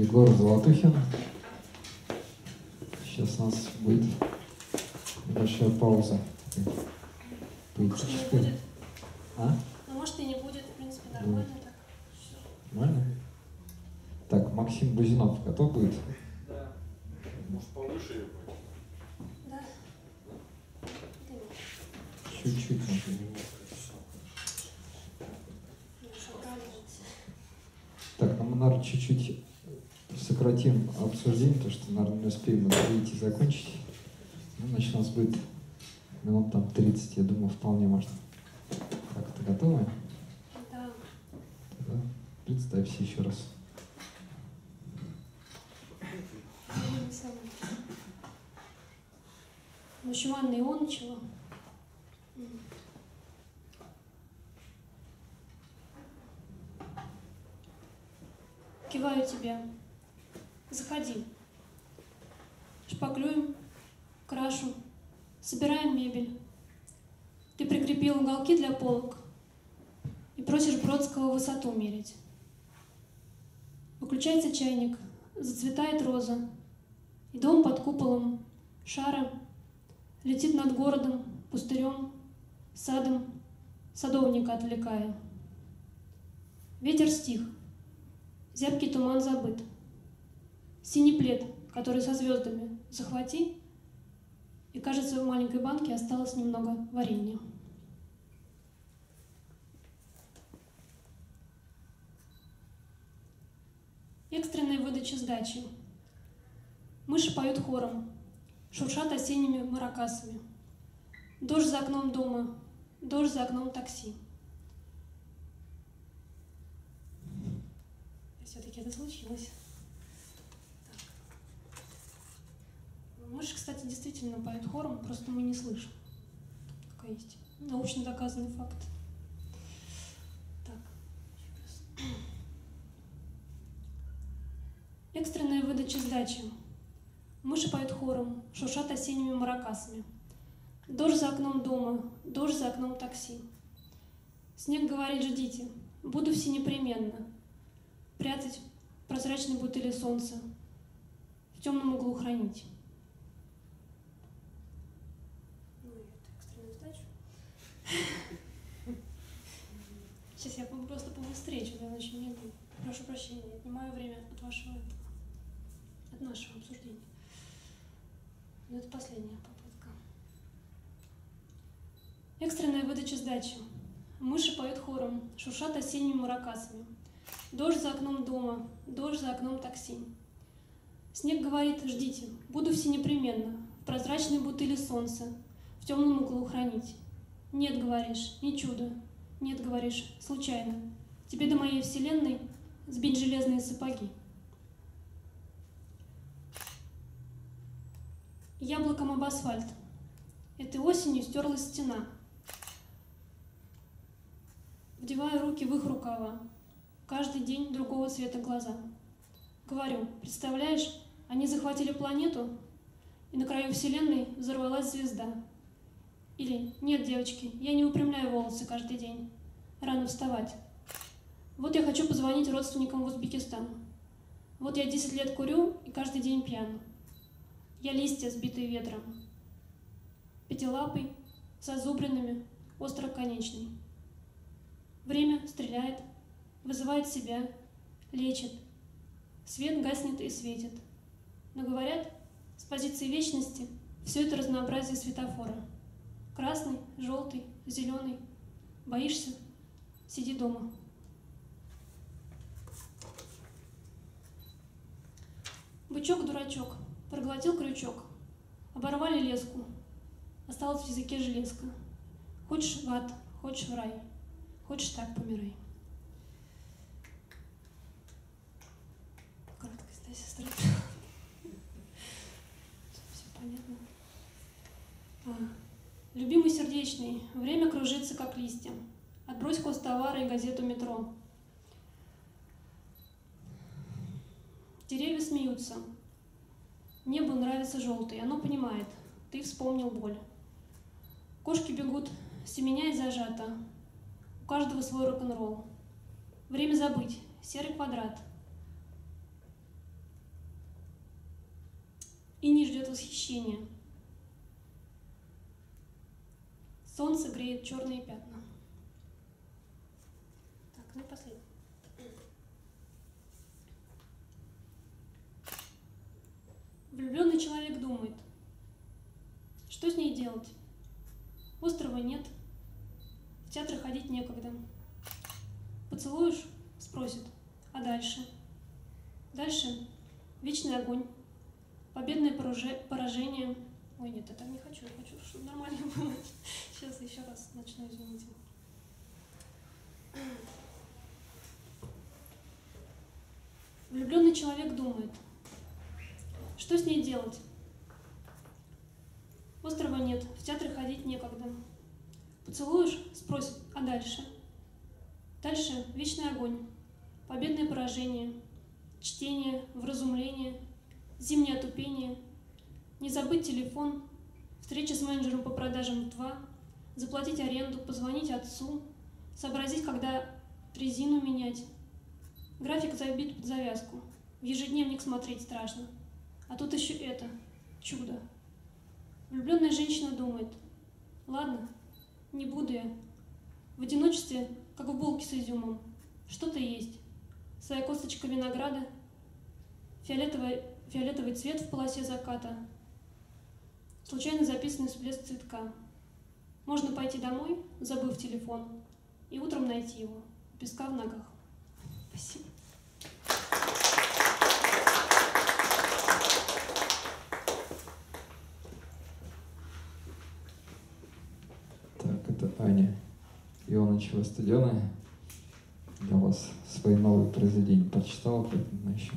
Егор Золотухин. Сейчас у нас будет небольшая пауза. Может, и не будет. А? Ну, может, и не будет, в принципе, нормально так. Всё. Нормально? Так, Максим Бузинов готов будет? Да. Может повыше ее будет? Да. Чуть-чуть. может. Так, ну мы, наверное, чуть-чуть сократим обсуждение, потому что, наверное, не успеем это выйти и закончить. Ну, значит, у нас будет минут там 30, я думаю, вполне можно. Так, ты готова? Да. Тогда представься еще раз. Общем, Анна Ионычева. Киваю тебе. Заходи. Шпаклюем, крашу, собираем мебель. Ты прикрепил уголки для полок и просишь Бродского высоту мерить. Выключается чайник, зацветает роза, и дом под куполом шара летит над городом, пустырем, садом, садовника отвлекая. Ветер стих, зябкий туман забыт. Синий плед, который со звездами, захвати, и, кажется, в маленькой банке осталось немного варенья. Экстренная выдача сдачи. Мыши поют хором, шуршат осенними маракасами. Дождь за окном дома, дождь за окном такси. Все-таки это случилось. Мыши, кстати, действительно поют хором, просто мы не слышим. Такой есть научно доказанный факт. Так. Экстренная выдача сдачи. Мыши поют хором, шуршат осенними маракасами. Дождь за окном дома, дождь за окном такси. Снег говорит, ждите, буду все непременно. Прятать в прозрачной бутыли солнца, в темном углу хранить. Ну, это экстренную сдачу. Сейчас я по- просто побыстрее, что-то я очень медленно. Прошу прощения, отнимаю время от вашего этого, от нашего обсуждения. Но это последняя попытка. Экстренная выдача сдачи. Мыши поют хором, шуршат осенними маракасами. Дождь за окном дома, дождь за окном такси. Снег говорит, ждите, буду все непременно, в прозрачной бутыли солнца, в темном углу хранить. Нет, говоришь, не чудо, нет, говоришь, случайно. Тебе до моей вселенной сбить железные сапоги. Яблоком об асфальт. Этой осенью стерлась стена. Вдеваю руки в их рукава. Каждый день другого цвета глаза. Говорю, представляешь, они захватили планету, и на краю Вселенной взорвалась звезда. Или нет, девочки, я не выпрямляю волосы каждый день. Рано вставать. Вот я хочу позвонить родственникам в Узбекистан. Вот я 10 лет курю и каждый день пьян. Я листья, сбитые ветром. Пятилапый, с зазубринами, остроконечный. Время стреляет, вызывает себя, лечит. Свет гаснет и светит. Но говорят, с позиции вечности все это разнообразие светофора. Красный, желтый, зеленый. Боишься? Сиди дома. Бычок-дурачок, проглотил крючок. Оборвали леску. Осталось в языке железка. Хочешь в ад, хочешь в рай. Хочешь так, помирай. Краткость, да, сестра? Все понятно. А, Любимый сердечный, время кружится, как листья. Отбрось хвост товара и газету метро. Деревья смеются. Небу нравится желтый, оно понимает. Ты вспомнил боль. Кошки бегут, семеня и зажата. У каждого свой рок-н-ролл. Время забыть. Серый квадрат. и не ждет восхищения. Солнце греет черные пятна. Так, ну и последний. Человек думает, что с ней делать? Острова нет, в театр ходить некогда. Поцелуешь? Спросит. А дальше? Дальше вечный огонь, победное поражение. Ой, нет, я так не хочу, я хочу, чтобы нормально было. Сейчас еще раз начну, извините. Влюбленный человек думает, что с ней делать? Острова нет, в театр ходить некогда. Поцелуешь? Спросит, а дальше? Дальше вечный огонь, победное поражение, чтение, вразумление, зимнее отупение, не забыть телефон, встреча с менеджером по продажам в два, заплатить аренду, позвонить отцу, сообразить, когда резину менять. График забит под завязку, в ежедневник смотреть страшно. А тут еще это, чудо. Влюбленная женщина думает, ладно, не буду я. В одиночестве, как в булке с изюмом, что-то есть. Своя косточка винограда, фиолетовый, фиолетовый цвет в полосе заката, случайно записанный всплеск цветка. Можно пойти домой, забыв телефон, и утром найти его, песка в ногах. Спасибо. Аня Ионычева стадиона для вас свои новые произведения прочитала, поэтому еще